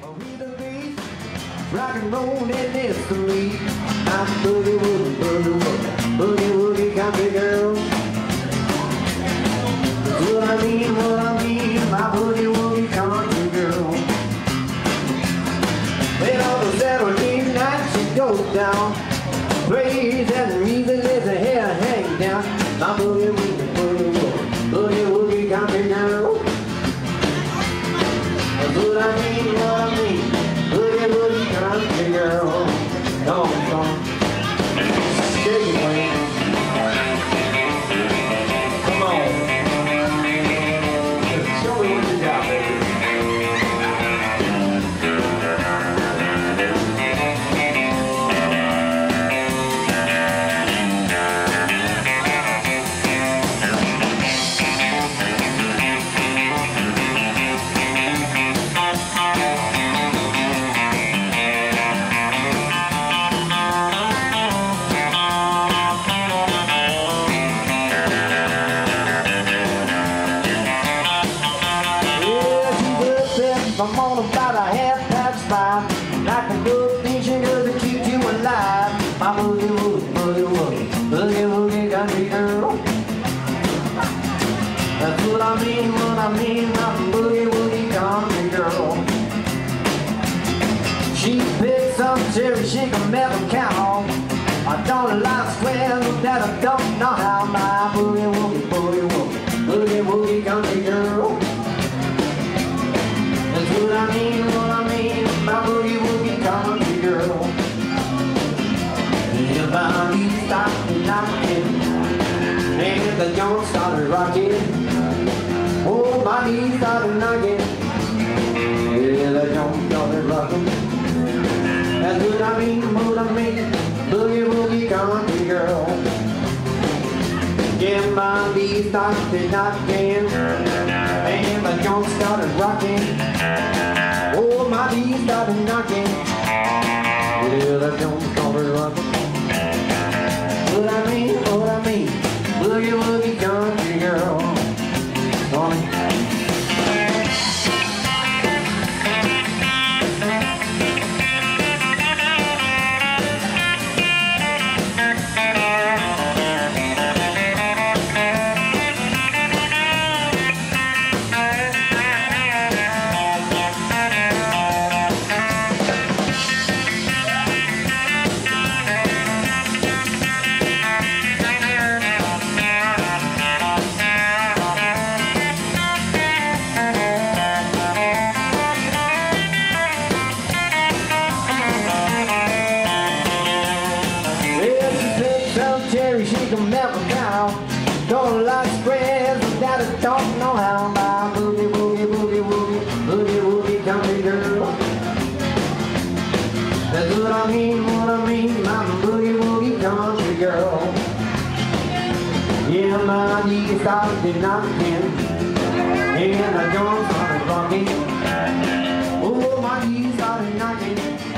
Rock and roll and history. I'm boogie woogie, boogie woogie, boogie woogie country girl. What I mean, what I Come about a half past five. Like a good she does to keep you alive. My boogie woogie, boogie woogie, boogie woogie country girl. That's what I mean, what I mean, my boogie woogie country girl. She picks up cherry, she can never count. I don't like squares that I don't know how. My boogie woogie, boogie woogie, boogie woogie country girl. If I need stop knocking, and the joint started rocking. Oh, my knees started knocking, yeah, the joint started rocking. That's what I mean, what I mean, boogie woogie country girl. Yeah, my knees started knocking, and the joint started rocking. Oh, my knees started knocking. Boogie woogie country girl. think I'm ever down. Don't like spreads without a don't know how. My boogie, boogie, boogie, boogie, boogie, boogie, country girl. That's what I mean, what I mean, my boogie, boogie, country girl. Yeah, my knees start are knocking, and I don't start rocking. Oh, my knees are knocking.